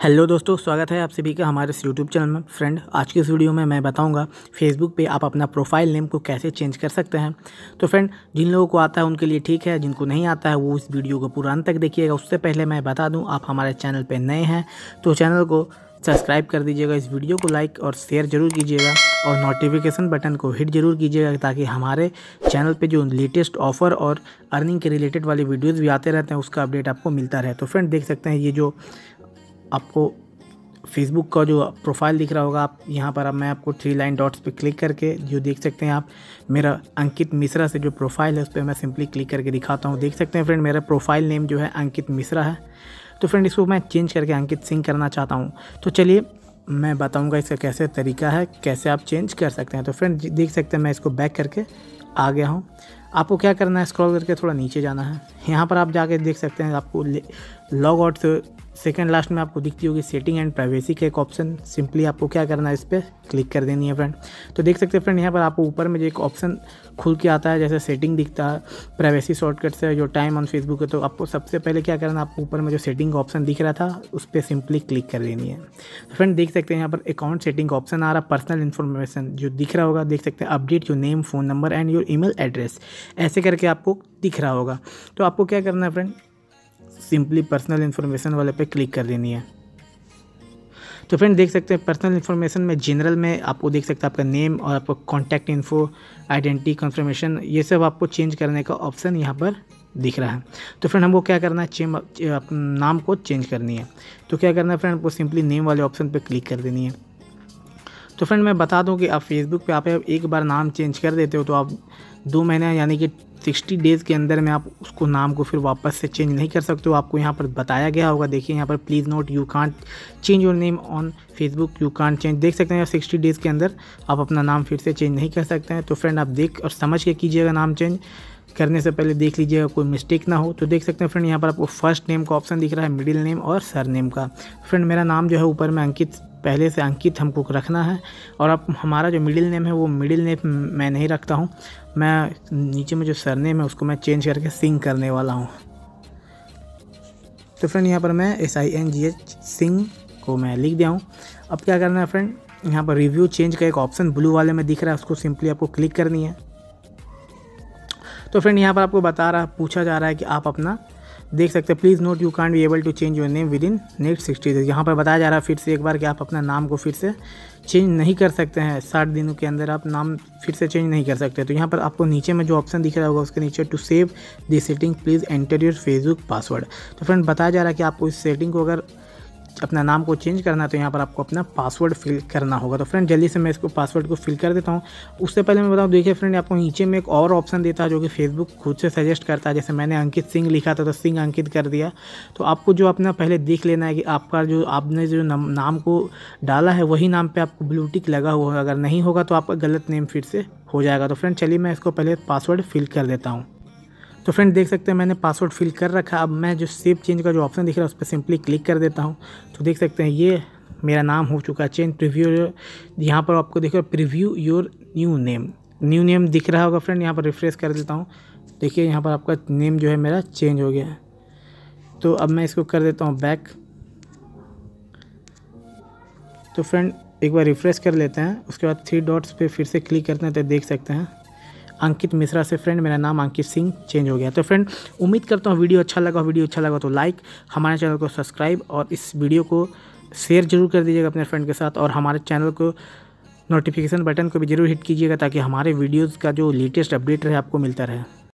Hello दोस्तों, स्वागत है आप सभी का हमारे इस यूट्यूब चैनल में। फ्रेंड आज की इस वीडियो में मैं बताऊँगा फेसबुक पे आप अपना प्रोफ़ाइल नेम को कैसे चेंज कर सकते हैं। तो फ्रेंड जिन लोगों को आता है, उनके लिए ठीक है, जिनको नहीं आता है, वो इस वीडियो को पूरा अंत तक देखिएगा। उससे पहले मैं बता दूँ, आप हमारे चैनल पर नए हैं तो चैनल को सब्सक्राइब कर दीजिएगा, इस वीडियो को लाइक और शेयर ज़रूर कीजिएगा, और नोटिफिकेशन बटन को हिट ज़रूर कीजिएगा, ताकि हमारे चैनल पे जो लेटेस्ट ऑफ़र और अर्निंग के रिलेटेड वाले वीडियोस भी आते रहते हैं, उसका अपडेट आपको मिलता रहे। तो फ्रेंड देख सकते हैं, ये जो आपको फेसबुक का जो प्रोफ़ाइल दिख रहा होगा, आप यहाँ पर अब मैं आपको थ्री लाइन डॉट्स पे क्लिक करके जो देख सकते हैं आप, मेरा अंकित मिश्रा से जो प्रोफ़ाइल है उस पर मैं सिंपली क्लिक करके दिखाता हूँ। देख सकते हैं फ्रेंड मेरा प्रोफ़ाइल नेम जो है अंकित मिश्रा है। तो फ्रेंड इसको मैं चेंज करके अंकित सिंह करना चाहता हूँ। तो चलिए, मैं बताऊँगा इसका कैसे तरीका है, कैसे आप चेंज कर सकते हैं। तो फ्रेंड देख सकते हैं मैं इसको बैक करके आ गया हूँ आपको क्या करना है? स्क्रॉल करके थोड़ा नीचे जाना है। यहाँ पर आप जाके देख सकते हैं आपको लॉग आउट सेकेंड लास्ट में आपको दिखती होगी सेटिंग एंड प्राइवेसी का एक ऑप्शन सिंपली आपको क्या करना है इस पर क्लिक कर देनी है फ्रेंड तो देख सकते हैं फ्रेंड यहाँ पर आपको ऊपर में जो एक ऑप्शन खुल के आता है, जैसे सेटिंग दिखता है प्राइवेसी शॉर्टकट से, जो टाइम ऑन फेसबुक है तो आपको सबसे पहले क्या करना है? आपको ऊपर में जो सेटिंग का ऑप्शन दिख रहा था, उस पर सिंपली क्लिक कर देनी है। तो फ्रेंड देख सकते हैं यहाँ पर अकाउंट सेटिंग का ऑप्शन आ रहा है पर्सनल इन्फॉर्मेशन जो दिख रहा होगा, देख सकते हैं update your name phone number and your email address ऐसे करके आपको दिख रहा होगा। तो आपको क्या करना है फ्रेंड सिंपली पर्सनल इन्फॉर्मेशन वाले पे क्लिक कर देनी है। तो फ्रेंड देख सकते हैं पर्सनल इन्फॉर्मेशन में जनरल में आपको देख सकते हैं आपका नेम और आपका कॉन्टैक्ट इन्फो आइडेंटिटी कन्फर्मेशन ये सब आपको चेंज करने का ऑप्शन यहाँ पर दिख रहा है। तो फ्रेंड हमको क्या करना है चेंज नाम को चेंज करनी है। तो क्या करना है फ्रेंड आपको सिंपली नेम वाले ऑप्शन पर क्लिक कर देनी है। तो फ्रेंड मैं बता दूँ कि आप फेसबुक पे आप एक बार नाम चेंज कर देते हो तो आप दो महीने यानी कि सिक्सटी डेज़ के अंदर में आप उसको नाम को फिर वापस से चेंज नहीं कर सकते हो। आपको यहाँ पर बताया गया होगा। देखिए यहाँ पर please note you can't change your name on Facebook you can't change देख सकते हैं, सिक्सटी डेज़ के अंदर आप अपना नाम फिर से चेंज नहीं कर सकते हैं। तो फ्रेंड आप देख और समझ के कीजिएगा नाम चेंज। करने से पहले देख लीजिएगा, कोई मिस्टेक ना हो। तो देख सकते हैं फ्रेंड यहाँ पर आपको फ़र्स्ट नेम का ऑप्शन दिख रहा है मिडिल नेम और सर नेम का। फ्रेंड मेरा नाम जो है ऊपर में अंकित पहले से अंकित हमको रखना है और अब हमारा जो मिडिल नेम है वो मिडिल नेम मैं नहीं रखता हूँ। मैं नीचे में जो सर नेम है उसको मैं चेंज करके सिंग करने वाला हूँ। तो फ्रेंड यहाँ पर मैं S I N G H Singh को मैं लिख दिया हूँ। अब क्या करना है फ्रेंड यहाँ पर रिव्यू चेंज का एक ऑप्शन ब्लू वाले में दिख रहा है, उसको सिंपली आपको क्लिक करनी है। तो फ्रेंड यहाँ पर आपको बता रहा, पूछा जा रहा है कि आप अपना देख सकते हैं please note you can't be able to change your name within next sixty days यहाँ पर बताया जा रहा है फिर से एक बार कि आप अपना नाम को फिर से चेंज नहीं कर सकते हैं। साठ दिनों के अंदर आप नाम फिर से चेंज नहीं कर सकते। तो यहाँ पर आपको नीचे में जो ऑप्शन दिख रहा होगा, उसके नीचे to save this setting please enter your Facebook password तो फ्रेंड बताया जा रहा है कि आपको इस सेटिंग को अगर अपना नाम को चेंज करना है तो यहाँ पर आपको अपना पासवर्ड फिल करना होगा। तो फ्रेंड जल्दी से मैं इसको पासवर्ड को फिल कर देता हूँ। उससे पहले मैं बताऊँ, देखिए फ्रेंड आपको नीचे में एक और ऑप्शन देता है, जो कि फेसबुक खुद से सजेस्ट करता है। जैसे मैंने अंकित सिंह लिखा था तो सिंह अंकित कर दिया। तो आपको जो अपना पहले देख लेना है कि आपका जो, आपने जो नाम को डाला है, वही नाम पर आपको ब्लूटिक लगा हुआ है। अगर नहीं होगा तो आपका गलत नेम फिर से हो जाएगा। तो फ्रेंड चलिए मैं इसको पहले पासवर्ड फिल कर देता हूँ। तो फ्रेंड देख सकते हैं, मैंने पासवर्ड फिल कर रखा अब मैं जो सेव चेंज का जो ऑप्शन दिख रहा है, उस पर सिंपली क्लिक कर देता हूँ। तो देख सकते हैं, ये मेरा नाम हो चुका है। चेंज प्रिव्यू यहाँ पर आपको देखो preview your new name new name दिख रहा होगा फ्रेंड यहाँ पर रिफ्रेश कर देता हूँ। देखिए, यहाँ पर आपका नेम जो है मेरा चेंज हो गया है। तो अब मैं इसको कर देता हूँ बैक तो फ्रेंड एक बार रिफ्रेश कर लेते हैं। उसके बाद थ्री डॉट्स पे फिर से क्लिक करते हैं तो देख सकते हैं। अंकित मिश्रा से फ्रेंड मेरा नाम अंकित सिंह चेंज हो गया। तो फ्रेंड उम्मीद करता हूँ वीडियो अच्छा लगा। वीडियो अच्छा लगा तो लाइक हमारे चैनल को सब्सक्राइब और इस वीडियो को शेयर ज़रूर कर दीजिएगा अपने फ्रेंड के साथ और हमारे चैनल को नोटिफिकेशन बटन को भी ज़रूर हिट कीजिएगा ताकि हमारे वीडियोज़ का जो लेटेस्ट अपडेट रहे, आपको मिलता रहे।